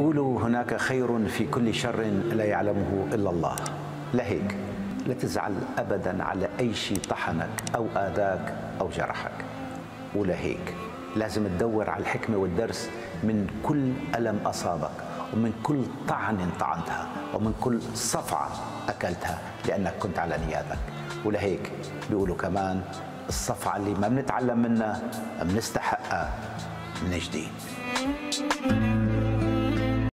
بيقولوا هناك خير في كل شر لا يعلمه إلا الله. لهيك لا تزعل ابدا على أي شيء طحنك أو آذاك أو جرحك. ولهيك لازم تدور على الحكمة والدرس من كل ألم أصابك ومن كل طعن طعنتها ومن كل صفعة أكلتها لأنك كنت على نيابك. ولهيك بيقولوا كمان الصفعة اللي ما بنتعلم منها بنستحقها من جديد.